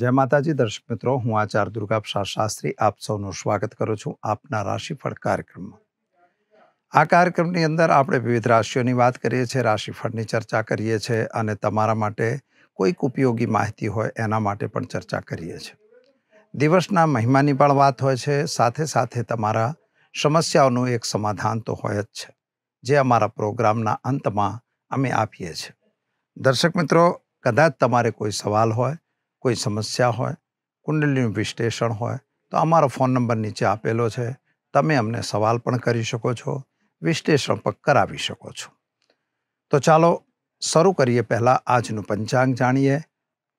જય માતાજી, દર્શક મિત્રો, હું આચાર્ય દુર્ગાપ્રસાદ શાસ્ત્રી આપ સૌનું સ્વાગત કરું છું આપના રાશિફળ કાર્યક્રમમાં. આ કાર્યક્રમની અંદર આપણે વિવિધ રાશિઓની વાત કરીએ છીએ, રાશિફળની ચર્ચા કરીએ છીએ અને તમારા માટે કોઈક ઉપયોગી માહિતી હોય એના માટે પણ ચર્ચા કરીએ છીએ. દિવસના મહિમાની પણ વાત હોય છે, સાથે સાથે તમારા સમસ્યાઓનું એક સમાધાન તો હોય જ છે, જે અમારા પ્રોગ્રામના અંતમાં અમે આપીએ છીએ. દર્શક મિત્રો, કદાચ તમારે કોઈ સવાલ હોય કોઈ સમસ્યા હોય કુંડલીનું વિશ્લેષણ હોય, તો અમારો ફોન નંબર નીચે આપેલો છે. તમે અમને સવાલ પણ કરી શકો છો, વિશ્લેષણ પણ કરાવી શકો છો. તો ચાલો શરૂ કરીએ પહેલાં આજનું પંચાંગ જાણીએ,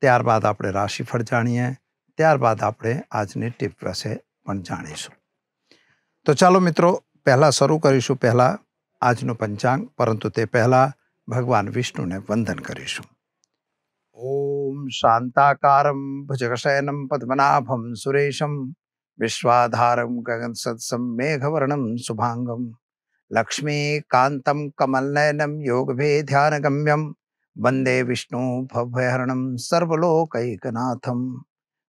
ત્યારબાદ આપણે રાશિફળ જાણીએ, ત્યારબાદ આપણે આજની ટીપ વિશે પણ જાણીશું. તો ચાલો મિત્રો, પહેલાં શરૂ કરીશું પહેલાં આજનું પંચાંગ, પરંતુ તે પહેલાં ભગવાન વિષ્ણુને વંદન કરીશું. ઓમ શાંતાકારમ ભુજગશયનમ પદ્મનાભમ સુરેશમ વિશ્વાધારમ ગગન સત્સમ મેઘવર્ણમ શુભાંગમ લક્ષ્મીકાંતમ કમલનયનમ યોગભેધ્યાનગમ્યમ વંદે વિષ્ણુ ભવ્યહરણમ સર્વલોકૈકનાથમ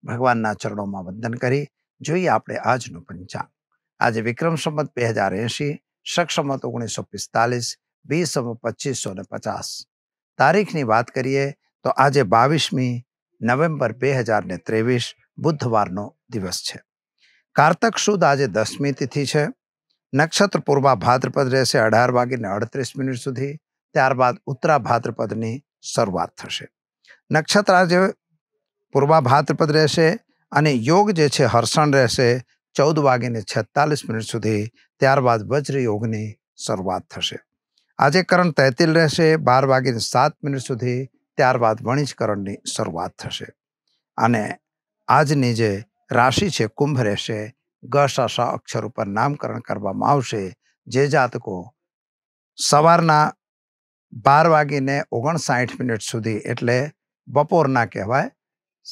ભગવાનના ચરણોમાં વંદન કરી, જોઈએ આપણે આજનું પંચાંગ. આજે વિક્રમ સંમત બે હજાર એંશી સક્ષમત ઓગણીસો પિસ્તાલીસ વીસ પચીસો ને પચાસ. તારીખની વાત કરીએ તો આજે બાવીસમી નવેમ્બર બે હજાર ને ત્રેવીસ બુધવારનો દિવસ છે. કારતક સુદ આજે દસમી તિથિ છે. નક્ષત્ર પૂર્વા ભાદ્રપદ રહેશે અઢાર વાગીને અડત્રીસ મિનિટ સુધી. ત્યારબાદ ઉત્તરા ભાદ્રપદની શરૂઆત થશે. નક્ષત્ર આજે પૂર્વા ભાદ્રપદ રહેશે અને યોગ જે છે હર્ષણ રહેશે ચૌદ વાગીને છેતાલીસ મિનિટ સુધી. ત્યારબાદ વજ્ર યોગની શરૂઆત થશે. આજે કરણ તૈતિલ રહેશે બાર વાગીને સાત મિનિટ સુધી. ત્યારબાદ વણિજકરણની શરૂઆત થશે. અને આજની જે રાશિ છે, કુંભ રહેશે, ગ શાસા અક્ષર ઉપર નામકરણ કરવામાં આવશે. જે જાતકો સવારના બાર વાગીને ઓગણસાઠ મિનિટ સુધી, એટલે બપોરના કહેવાય,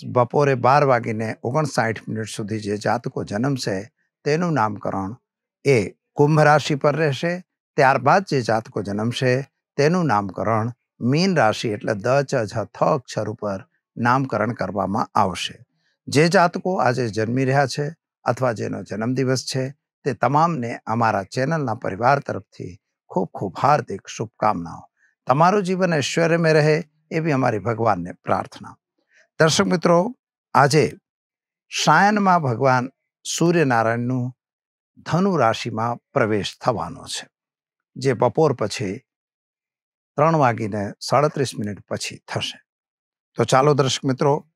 બપોરે બાર વાગીને ઓગણસાઠ મિનિટ સુધી જે જાતકો જન્મશે, તેનું નામકરણ એ કુંભ રાશિ પર રહેશે. ત્યારબાદ જે જાતકો જન્મશે, તેનું નામકરણ મીન રાશિ એટલે દ, ચ, ઝ, થ અક્ષર ઉપર નામકરણ કરવામાં આવશે. જે જાતકો આજે જન્મી રહ્યા છે અથવા જેનો જન્મદિવસ છે તે તમામને અમારા ચેનલના પરિવાર તરફથી ખૂબ ખૂબ હાર્દિક શુભકામનાઓ. તમારું જીવન ઐશ્વર્યમય રહે એવી અમારી ભગવાનને પ્રાર્થના. દર્શક મિત્રો, આજે સાયનમાં ભગવાન સૂર્યનારાયણનું ધનુ રાશિમાં પ્રવેશ થવાનો છે. જે બપોર પછી ત્રણ વાગીને સાડત્રીસ મિનિટ પછી થશે. તો ચાલો દર્શક મિત્રો,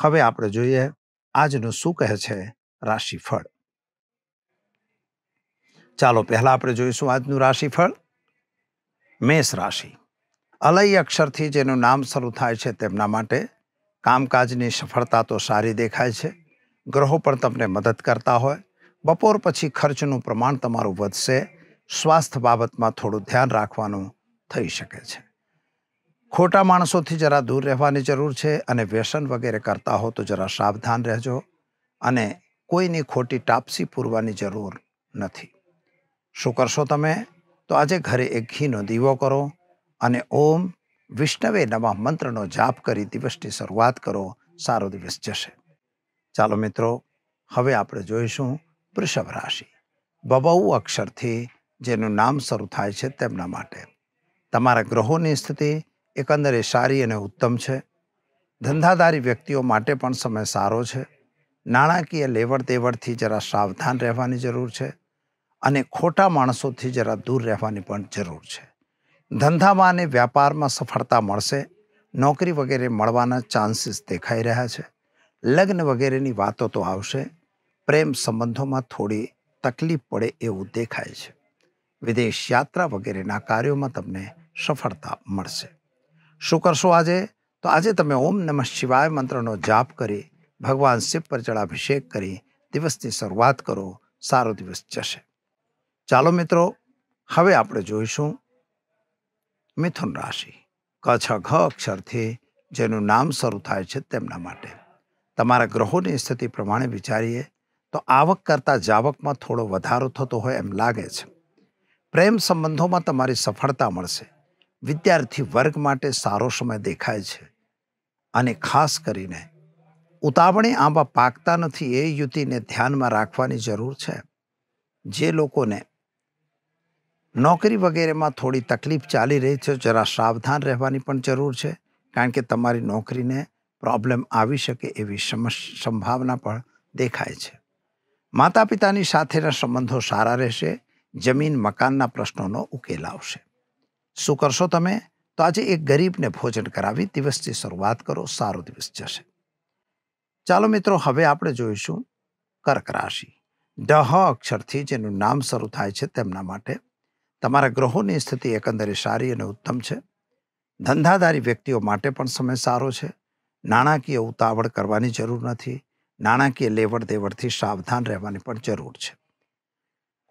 હવે આપણે જોઈએ આજનું શું કહે છે રાશિફળ. ચાલો પહેલા આપણે જોઈશું આજનું રાશિફળ. મેષ રાશિ. અલય અક્ષરથી જેનું નામ શરૂ થાય છે તેમના માટે કામકાજની સફળતા તો સારી દેખાય છે. ગ્રહો પણ તમને મદદ કરતા હોય. બપોર પછી ખર્ચનું પ્રમાણ તમારું વધશે. સ્વાસ્થ્ય બાબતમાં થોડું ધ્યાન રાખવાનું થઈ શકે છે. ખોટા માણસોથી જરા દૂર રહેવાની જરૂર છે અને વ્યસન વગેરે કરતા હો તો જરા સાવધાન રહેજો અને કોઈની ખોટી ટાપસી પૂરવાની જરૂર નથી. શું કરશો તમે? તો આજે ઘરે એક ઘીનો દીવો કરો અને ઓમ વિષ્ણવે નવા મંત્રનો જાપ કરી દિવસની શરૂઆત કરો. સારો દિવસ જશે. ચાલો મિત્રો, હવે આપણે જોઈશું વૃષભ રાશિ. બબઉ અક્ષરથી જેનું નામ શરૂ થાય છે તેમના માટે. તમારા ગ્રહોની સ્થિતિ એકંદરે સારી અને ઉત્તમ છે. ધંધાદારી વ્યક્તિઓ માટે પણ સમય સારો છે. નાણાકીય લેવડ દેવડથી જરા સાવધાન રહેવાની જરૂર છે અને ખોટા માણસોથી જરા દૂર રહેવાની પણ જરૂર છે. ધંધામાં અને વ્યાપારમાં સફળતા મળશે, નોકરી વગેરે મળવાના ચાન્સીસ દેખાઈ રહ્યા છે. લગ્ન વગેરેની વાતો તો આવશે, પ્રેમ સંબંધોમાં થોડી તકલીફ પડે એવું દેખાય છે. વિદેશ યાત્રા વગેરેના કાર્યોમાં તમને સફળતા મળશે. શું કરશો આજે? તો આજે તમે ઓમ નમઃ શિવાય મંત્રનો જાપ કરી, ભગવાન શિવ પર જળાભિષેક કરી, દિવસની શરૂઆત કરો, સારો દિવસ જશે. ચાલો મિત્રો, હવે આપણે જોઈશું મિથુન રાશિ. કચ્છ ઘ અક્ષરથી જેનું નામ શરૂ થાય છે તેમના માટે. તમારા ગ્રહોની સ્થિતિ પ્રમાણે વિચારીએ, તો આવક કરતાં જાવકમાં થોડો વધારો થતો હોય એમ લાગે છે. પ્રેમ સંબંધોમાં તમારી સફળતા મળશે. વિદ્યાર્થી વર્ગ માટે સારો સમય દેખાય છે. અને ખાસ કરીને, ઉતાવળે આંબા પાકતા નથી એ યુતિને ધ્યાનમાં રાખવાની જરૂર છે. જે લોકોને નોકરી વગેરેમાં થોડી તકલીફ ચાલી રહી છે, જરા સાવધાન રહેવાની પણ જરૂર છે, કારણ કે તમારી નોકરીને પ્રોબ્લેમ આવી શકે એવી સંભાવના પણ દેખાય છે. માતા પિતાની સાથેના સંબંધો સારા રહેશે, જમીન મકાનના પ્રશ્નોનો ઉકેલ આવશે. શું કરશો તમે? તો આજે એક ગરીબને ભોજન કરાવી દિવસની શરૂઆત કરો, સારો દિવસ જશે. ચાલો મિત્રો, હવે આપણે જોઈશું કર્ક રાશિ. ડહ અક્ષરથી જેનું નામ શરૂ થાય છે તેમના માટે. તમારા ગ્રહોની સ્થિતિ એકંદરે સારી અને ઉત્તમ છે. ધંધાદારી વ્યક્તિઓ માટે પણ સમય સારો છે. નાણાકીય ઉતાવળ કરવાની જરૂર નથી. નાણાકીય લેવડ દેવડથી સાવધાન રહેવાની પણ જરૂર છે.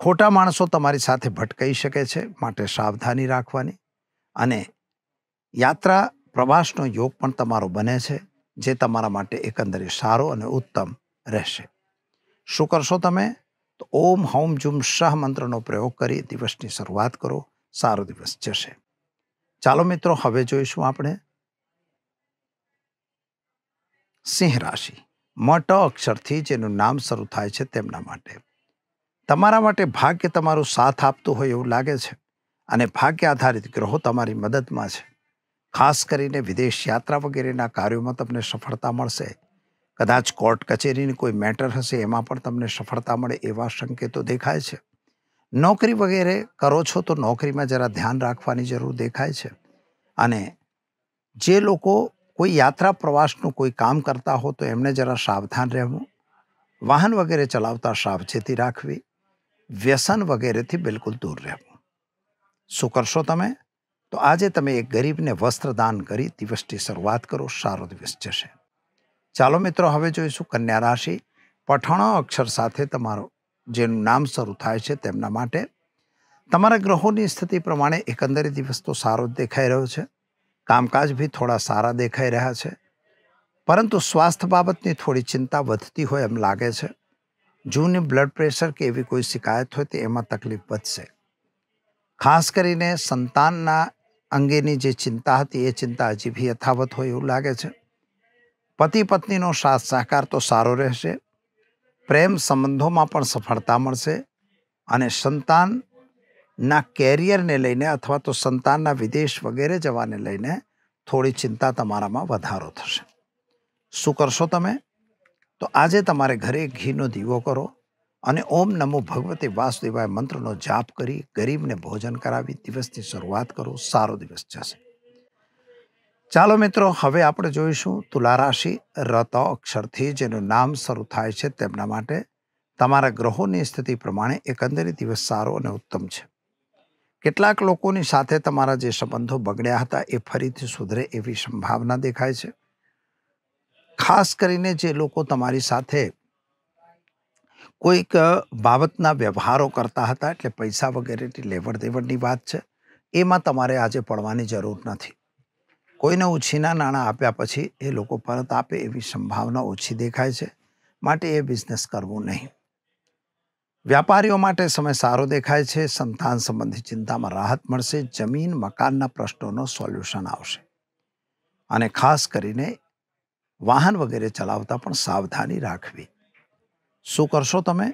ખોટા માણસો તમારી સાથે ભટકાઈ શકે છે માટે સાવધાની રાખવાની. અને યાત્રા પ્રવાસનો યોગ પણ તમારો બને છે, જે તમારા માટે એકંદરે સારો અને ઉત્તમ રહેશે. શું કરશો તમે? તો ઓમ હૌમ જુમ શાહ મંત્રનો પ્રયોગ કરી દિવસની શરૂઆત કરો. સારો દિવસ જશે. ચાલો મિત્રો, હવે જોઈશું આપણે. સિંહ રાશિ. મટ અક્ષરથી જેનું નામ શરૂ થાય છે તેમના માટે. તમારા માટે ભાગ્ય તમારો સાથ આપતું હોય એવું લાગે છે અને ભાગ્ય આધારિત ગ્રહો તમારી મદદમાં છે. ખાસ કરીને વિદેશ યાત્રા વગેરેના કાર્યોમાં તમને સફળતા મળશે. કદાચ કોર્ટ કચેરીની કોઈ મેટર હશે એમાં પણ તમને સફળતા મળે એવા સંકેતો દેખાય છે. નોકરી વગેરે કરો છો તો નોકરીમાં જરા ધ્યાન રાખવાની જરૂર દેખાય છે. અને જે લોકો કોઈ યાત્રા પ્રવાસનું કોઈ કામ કરતા હો તો એમને જરા સાવધાન રહેવું. વાહન વગેરે ચલાવતા સાવચેતી રાખવી. વ્યસન વગેરેથી બિલકુલ દૂર રહેવું. શું કરશો તમે? તો આજે તમે એક ગરીબને વસ્ત્રદાન કરી દિવસની શરૂઆત કરો, સારો દિવસ જશે. ચાલો મિત્રો, હવે જોઈશું કન્યા રાશિ. પઠાણો અક્ષર સાથે તમારો, જેનું નામ શરૂ થાય છે તેમના માટે. તમારા ગ્રહોની સ્થિતિ પ્રમાણે એકંદરે દિવસ તો સારો જ દેખાઈ રહ્યો છે. કામકાજ બી થોડા સારા દેખાઈ રહ્યા છે. પરંતુ સ્વાસ્થ્ય બાબતની થોડી ચિંતા વધતી હોય એમ લાગે છે. જૂની બ્લડ પ્રેશર કે એવી કોઈ શિકાયત હોય તો એમાં તકલીફ વધશે. ખાસ કરીને સંતાનના અંગેની જે ચિંતા હતી, એ ચિંતા હજી બી યથાવત હોય એવું લાગે છે. પતિ પત્નીનો સાથ સહકાર તો સારો રહેશે. પ્રેમ સંબંધોમાં પણ સફળતા મળશે અને સંતાનના કેરિયરને લઈને અથવા તો સંતાનના વિદેશ વગેરે જવાને લઈને થોડી ચિંતા તમારામાં વધારો થશે. શું કરશો તમે? તો આજે તમારે ઘરે ઘીનો દીવો કરો અને ઓમ નમો ભગવતી વાસુદેવાય મંત્રનો જાપ કરી ગરીબને ભોજન કરાવી દિવસની શરૂઆત કરો. સારો દિવસ જશે. ચાલો મિત્રો, હવે આપણે જોઈશું તુલા રાશિ રત અક્ષરથી જેનું નામ શરૂ થાય છે તેમના માટે. તમારા ગ્રહોની સ્થિતિ પ્રમાણે એકંદરે દિવસ સારો અને ઉત્તમ છે. કેટલાક લોકોની સાથે તમારા જે સંબંધો બગડ્યા હતા એ ફરીથી સુધરે એવી સંભાવના દેખાય છે. ખાસ કરીને જે લોકો તમારી સાથે કોઈક બાબતના વ્યવહારો કરતા હતા, એટલે પૈસા વગેરેની લેવડ દેવડની વાત છે, એમાં તમારે આજે પડવાની જરૂર નથી. કોઈને ઓછીના નાણાં આપ્યા પછી એ લોકો પરત આપે એવી સંભાવના ઓછી દેખાય છે, માટે એ બિઝનેસ કરવું નહીં. વ્યાપારીઓ માટે સમય સારો દેખાય છે, સંતાન સંબંધી ચિંતામાં રાહત મળશે, જમીન મકાનના પ્રશ્નોનો સોલ્યુશન આવશે. અને ખાસ કરીને વાહન વગેરે ચલાવતા પણ સાવધાની રાખવી. શું કરશો તમે?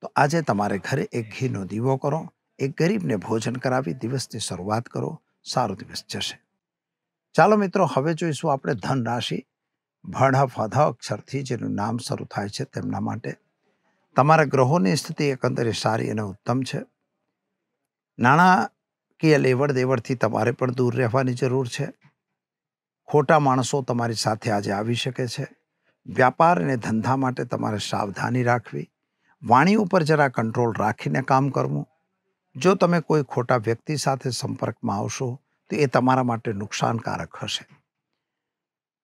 તો આજે તમારે ઘરે એક ઘીનો દીવો કરો, એક ગરીબને ભોજન કરાવી દિવસની શરૂઆત કરો, સારો દિવસ જશે. ચાલો મિત્રો, હવે જોઈશું આપણે ધન રાશિ ફધ અક્ષરથી જેનું નામ શરૂ થાય છે તેમના માટે. તમારા ગ્રહોની સ્થિતિ એકંદરે સારી અને ઉત્તમ છે. નાણાકીય લેવડ દેવડથી તમારે પણ દૂર રહેવાની જરૂર છે. ખોટા માણસો તમારી સાથે આજે આવી શકે છે. વ્યાપાર અને ધંધા માટે તમારે સાવધાની રાખવી. વાણી ઉપર જરા કંટ્રોલ રાખીને કામ કરવું. જો તમે કોઈ ખોટા વ્યક્તિ સાથે સંપર્કમાં આવશો, તો એ તમારા માટે નુકસાનકારક હશે.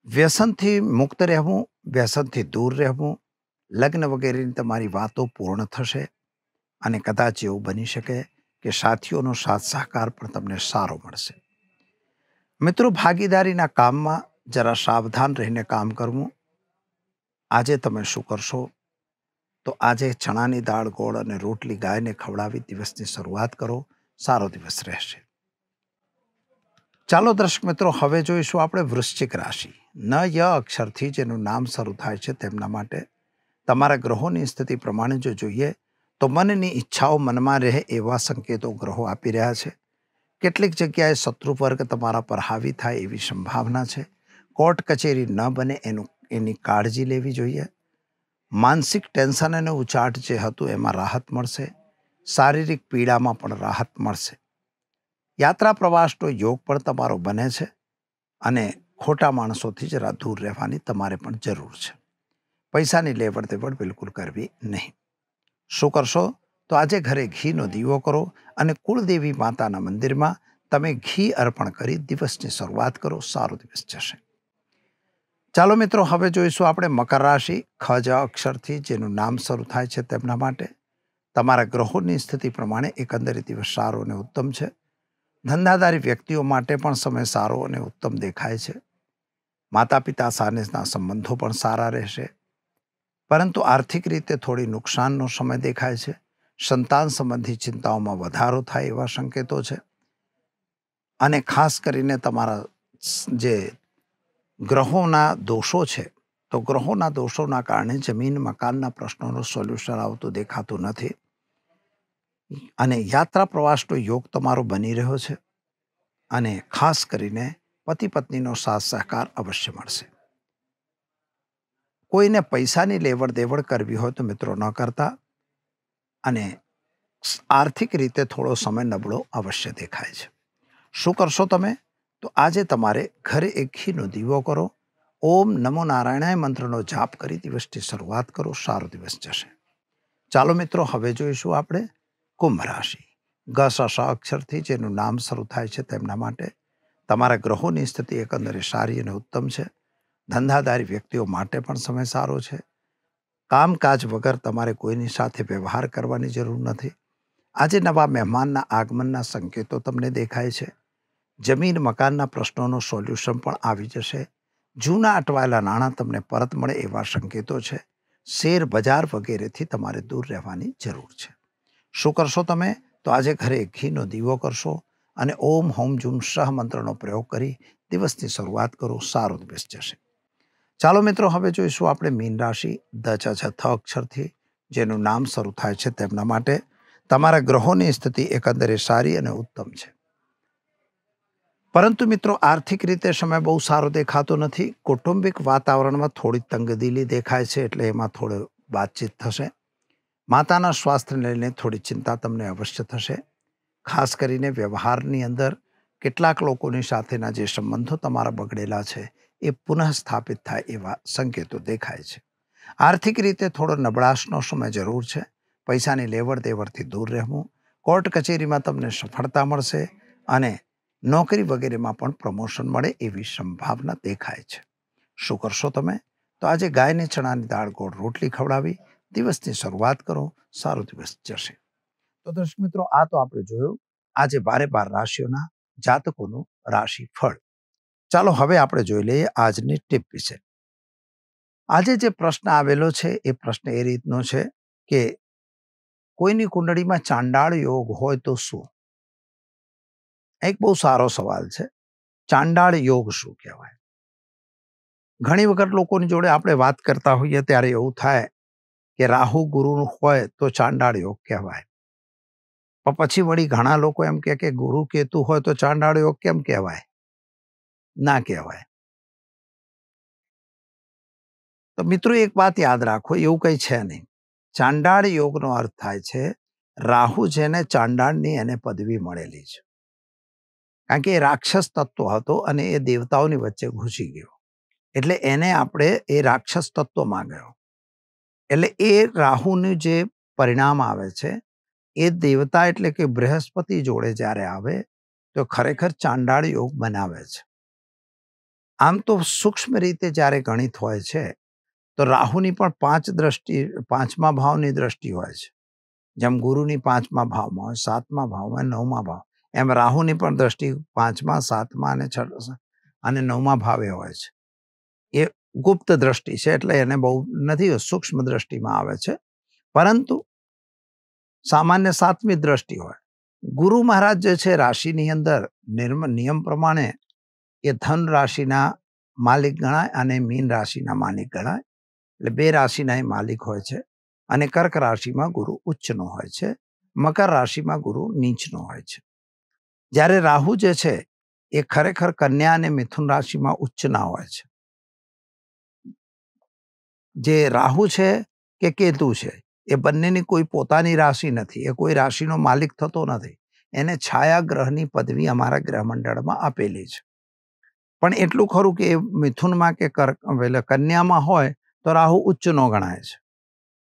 વ્યસનથી મુક્ત રહેવું, વ્યસનથી દૂર રહેવું, લગ્ન વગેરેની તમારી વાતો પૂર્ણ થશે અને કદાચ એવું બની શકે કે સાથીઓનો સાથ સહકાર પણ તમને સારો મળશે. મિત્રો, ભાગીદારીના કામમાં જરા સાવધાન રહીને કામ કરવું. આજે તમે શું કરશો? તો આજે ચણાની દાળ, ગોળ અને રોટલી ગાયને ખવડાવી દિવસની શરૂઆત કરો. સારો દિવસ રહેશે. ચાલો દર્શક મિત્રો, હવે જોઈશું આપણે વૃશ્ચિક રાશિ. ન ય અક્ષરથી જેનું નામ શરૂ થાય છે તેમના માટે. તમારા ગ્રહોની સ્થિતિ પ્રમાણે જો જોઈએ, તો મનની ઈચ્છાઓ મનમાં રહે એવા સંકેતો ગ્રહો આપી રહ્યા છે. કેટલીક જગ્યાએ શત્રુ વર્ગ તમારા પર હાવી થાય એવી સંભાવના છે. કોર્ટ કચેરી ન બને એનું, એની કાળજી લેવી જોઈએ. માનસિક ટેન્શન અને ઉચાટ જે હતું એમાં રાહત મળશે. શારીરિક પીડામાં પણ રાહત મળશે. યાત્રા પ્રવાસનો યોગ પણ તમારો બને છે અને ખોટા માણસોથી જરા દૂર રહેવાની તમારે પણ જરૂર છે. પૈસાની લેવડ દેવડ બિલકુલ કરવી નહીં. શું કરશો? તો આજે ઘરે ઘીનો દીવો કરો અને કુળદેવી માતાના મંદિરમાં તમે ઘી અર્પણ કરી દિવસની શરૂઆત કરો. સારો દિવસ જશે. ચાલો મિત્રો, હવે જોઈશું આપણે મકર રાશિ, ખજ, અક્ષરથી જેનું નામ શરૂ થાય છે તેમના માટે. તમારા ગ્રહોની સ્થિતિ પ્રમાણે એકંદરે દિવસ સારો અને ઉત્તમ છે. ધંધાદારી વ્યક્તિઓ માટે પણ સમય સારો અને ઉત્તમ દેખાય છે. માતા પિતા સાથેના સંબંધો પણ સારા રહેશે. પરંતુ આર્થિક રીતે થોડી નુકસાનનો સમય દેખાય છે. સંતાન સંબંધી ચિંતાઓમાં વધારો થાય એવા સંકેતો છે. અને ખાસ કરીને તમારા જે ગ્રહોના દોષો છે, તો ગ્રહોના દોષોના કારણે જમીન મકાનના પ્રશ્નોનું સોલ્યુશન આવતું દેખાતું નથી. અને યાત્રા પ્રવાસનો યોગ તમારો બની રહ્યો છે. અને ખાસ કરીને પતિ પત્નીનો સાથ સહકાર અવશ્ય મળશે. કોઈને પૈસાની લેવડ દેવડ કરવી હોય તો મિત્રો ન કરતા. અને આર્થિક રીતે થોડો સમય નબળો અવશ્ય દેખાય છે. શું કરશો તમે? તો આજે તમારે ઘરે એક ઘીનો દીવો કરો. ઓમ નમો નારાયણાય મંત્રનો જાપ કરી દિવસની શરૂઆત કરો. સારો દિવસ જશે. ચાલો મિત્રો, હવે જોઈશું આપણે કુંભ રાશિ. ગ ગસ અક્ષરથી જેનું નામ શરૂ થાય છે તેમના માટે. તમારા ગ્રહોની સ્થિતિ એકંદરે સારી અને ઉત્તમ છે. ધંધાદારી વ્યક્તિઓ માટે પણ સમય સારો છે. કામકાજ વગર તમારે કોઈની સાથે વ્યવહાર કરવાની જરૂર નથી. આજે નવા મહેમાનના આગમનના સંકેતો તમને દેખાય છે. જમીન મકાનના પ્રશ્નોનું સોલ્યુશન પણ આવી જશે. જૂના અટવાયેલા નાણાં તમને પરત મળે એવા સંકેતો છે. શેર બજાર વગેરેથી તમારે દૂર રહેવાની જરૂર છે. શું કરશો તમે? તો આજે ઘરે ઘીનો દીવો કરશો અને ઓમ હોમ જૂમ સહ મંત્રનો પ્રયોગ કરી દિવસની શરૂઆત કરો. સારો દિવસ જશે. ચાલો મિત્રો, હવે જોઈશું આપણે મીન રાશિ, દ ચ થ અક્ષરથી જેનું નામ શરૂ થાય છે તેમના માટે. તમારા ગ્રહોની સ્થિતિ એકંદરે સારી અને ઉત્તમ છે. પરંતુ મિત્રો, આર્થિક રીતે સમય બહુ સારો દેખાતો નથી. કૌટુંબિક વાતાવરણમાં થોડી તંગદિલી દેખાય છે એટલે એમાં થોડો વાતચીત થશે. માતાના સ્વાસ્થ્યને લઈને થોડી ચિંતા તમને અવશ્ય થશે. ખાસ કરીને વ્યવહારની અંદર કેટલાક લોકોની સાથેના જે સંબંધો તમારા બગડેલા છે એ પુનઃ સ્થાપિત થાય એવા સંકેતો દેખાય છે. આર્થિક રીતે થોડો નબળાશનો સમય જરૂર છે. પૈસાની લેવડ દેવડથી દૂર રહેવું. કોર્ટ કચેરીમાં તમને સફળતા મળશે અને નોકરી વગેરેમાં પણ પ્રમોશન મળે એવી સંભાવના દેખાય છે. શું કરશો તમે? તો આજે ગાયને ચણાની દાળ ગોળ રોટલી ખવડાવી. દિવસની શરૂઆત કરો. સારો દિવસ જશે. તો દર્શક મિત્રો, આ તો આપણે જોયું. આજે બારે બાર રાશિઓના જાતકોનું રાશિ ફળ ચાલો હવે આપણે જોઈ લઈએ આજની ટીપ વિશે. આજે જે પ્રશ્ન આવેલો છે, એ પ્રશ્ન એ રીતનો છે કે કોઈની કુંડળીમાં ચાંડાળ યોગ હોય તો શું? એક બહુ સારો સવાલ છે. ચાંડાળ યોગ શું કહેવાય? ઘણી વખત લોકોની જોડે આપણે વાત કરતા હોઈએ ત્યારે એવું થાય કે રાહુ ગુરુ હોય તો ચાંડાળ યોગ કહેવાય. પણ પછી વળી ઘણા લોકો એમ કે ગુરુ કેતુ હોય તો ચાંડાળ યોગ કેમ કહેવાય? ના કહેવાય. તો મિત્રો એક વાત યાદ રાખો, એવું કઈ છે નહીં. ચાંડાળ યોગનો અર્થ થાય છે, રાહુ જેને ચાંડાળની એને પદવી મળેલી છે. કારણ કે એ રાક્ષસ તત્વ હતો અને એ દેવતાઓની વચ્ચે ઘૂસી ગયો. એટલે એને આપણે એ રાક્ષસ તત્વમાં ગયો. એટલે એ રાહુનું જે પરિણામ આવે છે, એ દેવતા એટલે કે બૃહસ્પતિ જોડે જ્યારે આવે, તો ખરેખર ચાંડાળ યોગ બનાવે છે. આમ તો સૂક્ષ્મ રીતે જ્યારે ગણિત હોય છે, તો રાહુની પણ પાંચ દ્રષ્ટિ, પાંચમા ભાવની દ્રષ્ટિ હોય છે. જેમ ગુરુની પાંચમા ભાવમાં હોય, સાતમા ભાવમાં નવમા ભાવ, એમ રાહુની પણ દ્રષ્ટિ પાંચમા, સાતમા અને છ, અને નવમા ભાવે હોય છે. એ ગુપ્ત દ્રષ્ટિ છે, એટલે એને બહુ નથી, સૂક્ષ્મ દ્રષ્ટિમાં આવે છે. પરંતુ સામાન્ય સાતમી દ્રષ્ટિ હોય. ગુરુ મહારાજ જે છે, રાશિની અંદર નિર્મ, નિયમ પ્રમાણે એ ધન રાશિના માલિક ગણાય અને મીન રાશિના માલિક ગણાય. એટલે બે રાશિના એ માલિક હોય છે અને કર્ક રાશિમાં ગુરુ ઉચ્ચનો હોય છે, મકર રાશિમાં ગુરુ નીચનો હોય છે. જ્યારે રાહુ જે છે એ ખરેખર કન્યા અને મિથુન રાશિમાં ઉચ્ચના હોય છે. જે રાહુ છે કે કેતુ છે એ બંનેની કોઈ પોતાની રાશિ નથી, એ કોઈ રાશિનો માલિક થતો નથી. એને છાયા ગ્રહની પદવી અમારા ગ્રહમંડળમાં આપેલી છે. પણ એટલું ખરું કે એ મિથુનમાં કે એટલે કન્યામાં હોય તો રાહુ ઉચ્ચનો ગણાય છે.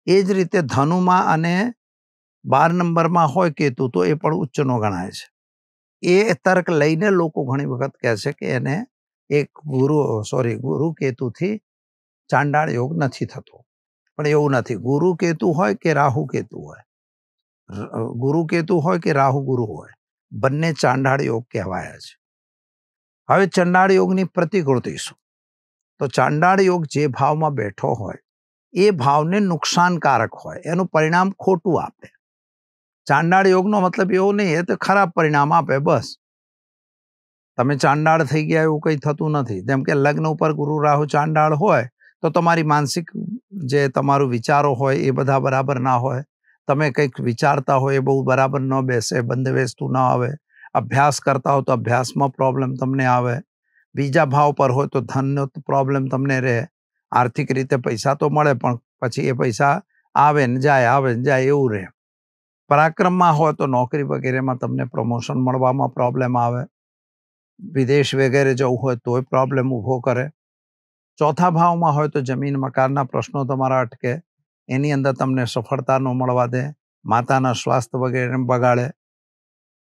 એ જ રીતે ધનુમાં અને બાર નંબરમાં હોય કેતુ તો એ પણ ઉચ્ચનો ગણાય છે. એ તર્ક લઈને લોકો ઘણી વખત કહે છે કે એને એક ગુરુ, સોરી, ગુરુ કેતુથી ચાંડાળ યોગ નથી થતો. પણ એવું નથી. ગુરુ કેતુ હોય કે રાહુ કેતુ હોય? ગુરુ કેતુ હોય કે રાહુ ગુરુ હોય? બંને ચાંડાળ યોગ કહેવાયા છે. હવે ચંડાળ યોગની પ્રતિકૃતિ શું? તો ચાંડાળ યોગ જે ભાવમાં બેઠો હોય, એ ભાવને નુકસાનકારક હોય, એનું પરિણામ ખોટું આપે. ચાંડાળ યોગનો મતલબ એવો નહીં, એ તો ખરાબ પરિણામ આપે, બસ. તમે ચાંડાળ થઈ ગયા એવું કંઈ થતું નથી. જેમ કે લગ્ન ઉપર ગુરુ રાહુ ચાંડાળ હોય, તો તમારી માનસિક જે તમારું વિચારો હોય, એ બધા બરાબર ના હોય. તમે કંઈક વિચારતા હોય, એ બહુ બરાબર ન બેસે બંધ બેસતું ન આવે. અભ્યાસ કરતા હો તો અભ્યાસમાં પ્રોબ્લેમ તમને આવે. બીજા ભાવ પર હોય તો ધનનો પ્રોબ્લેમ તમને રહે. આર્થિક રીતે પૈસા તો મળે પણ પછી એ પૈસા આવે ને જાય, આવે ને જાય એવું રહે. પરાક્રમમાં હોય તો નોકરી વગેરેમાં તમને પ્રમોશન મળવામાં પ્રોબ્લેમ આવે. વિદેશ વગેરે જવું હોય તોય પ્રોબ્લેમ ઊભો કરે. ચોથા ભાવમાં હોય તો જમીન મકાનના પ્રશ્નો તમારા અટકે. એની અંદર તમને સફળતા ન મળવા દે. માતાના સ્વાસ્થ્ય વગેરે બગાડે.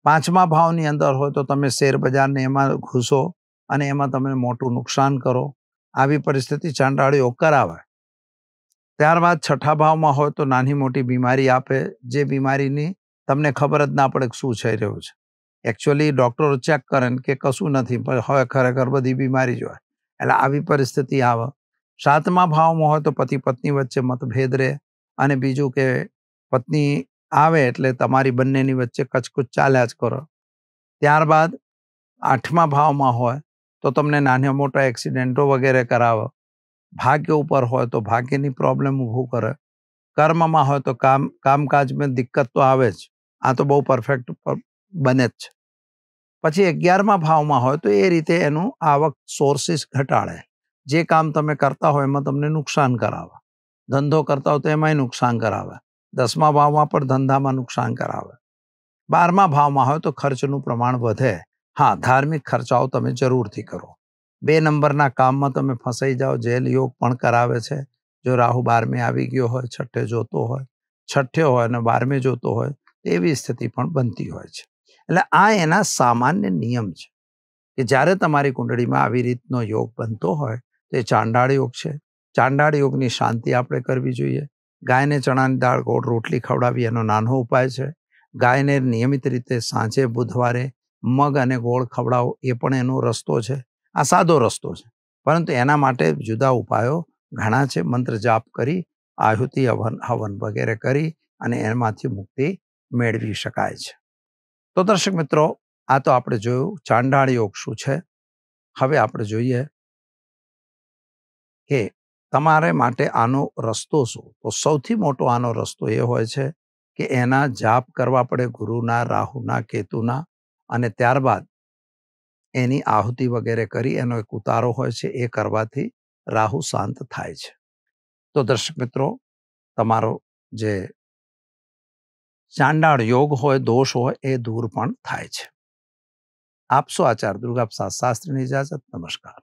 પાંચમા ભાવની અંદર હોય તો તમે શેર બજારને એમાં ઘૂસો અને એમાં તમે મોટું નુકસાન કરો. આવી પરિસ્થિતિ ચાંડાળીઓ કરાવે. ત્યારબાદ છઠ્ઠા ભાવમાં હોય તો નાની મોટી બીમારી આપે, જે બીમારીની તમને ખબર જ ના પડે શું થઈ રહ્યું છે. એકચ્યુઅલી ડૉક્ટરો ચેક કરે કે કશું નથી, પણ હવે ખરેખર બધી બીમારી જ હોય. એટલે આવી પરિસ્થિતિ આવે. સાતમા ભાવમાં હોય તો પતિ પત્ની વચ્ચે મતભેદ રહે અને બીજું કે પત્ની આવે એટલે તમારી બંનેની વચ્ચે કચકુચ ચાલ્યા જ કરો. ત્યારબાદ આઠમા ભાવમાં હોય તો તમને નાના મોટા એક્સિડન્ટો વગેરે કરાવે. ભાગ્ય ઉપર હોય તો ભાગ્યની પ્રોબ્લેમ ઊભું કરે. કર્મમાં હોય તો કામ, કામકાજમાં દિક્કત તો આવે જ. આ તો બહુ પરફેક્ટ બને જ છે. પછી અગિયારમા ભાવમાં હોય તો એ રીતે એનું આવક સોર્સિસ ઘટાડે. જે કામ તમે કરતા હોય એમાં તમને નુકસાન કરાવે. ધંધો કરતા હોય તો એમાંય નુકસાન કરાવે. દસમા ભાવમાં પણ ધંધામાં નુકસાન કરાવે. બારમા ભાવમાં હોય તો ખર્ચનું પ્રમાણ વધે. હા, ધાર્મિક ખર્ચાઓ તમે જરૂરથી કરો. બે નંબરના કામમાં તમે ફસાઈ જાઓ, જેલ યોગ પણ કરાવે છે. જો રાહુ બારમે આવી ગયો હોય, છઠ્ઠે જોતો હોય, છઠ્ઠે હોય અને બારમે જોતો હોય એવી સ્થિતિ પણ બનતી હોય છે. એટલે આ એના સામાન્ય નિયમ છે કે જ્યારે તમારી કુંડળીમાં આવી રીતનો યોગ બનતો હોય, તો એ ચાંડાળ યોગ છે. ચાંડાળ યોગની શાંતિ આપણે કરવી જોઈએ. ગાયને ચણાની દાળ, ગોળ રોટલી ખવડાવી એનો નાનો ઉપાય છે. ગાયને નિયમિત રીતે સાંજે, બુધવારે મગ અને ગોળ ખવડાવો એ પણ એનો રસ્તો છે. આ સાદો રસ્તો છે. પરંતુ એના માટે જુદા ઉપાયો ઘણા છે. મંત્ર જાપ કરી, આહુતિ હવન હવન વગેરે કરી અને એમાંથી મુક્તિ મેળવી શકાય છે. તો દર્શક મિત્રો, આ તો આપણે જોયું ચાંડાળ યોગ શું છે. હવે આપણે જોઈએ કે તમારે માટે આનો રસ્તો શું? તો સૌથી મોટો આનો રસ્તો એ હોય છે કે એના જાપ કરવા પડે ગુરુના, રાહુના, કેતુના અને ત્યારબાદ એની આહુતિ વગેરે કરી, એનો એક ઉતારો હોય છે, એ કરવાથી રાહુ શાંત થાય છે. તો દર્શક મિત્રો, તમારો જે ચાંડાળ યોગ હોય, દોષ હોય, એ દૂર પણ થાય છે. આપશો આચાર્ય દુર્ગા પ્રસાદ શાસ્ત્રીની ઇજાજત નમસ્કાર.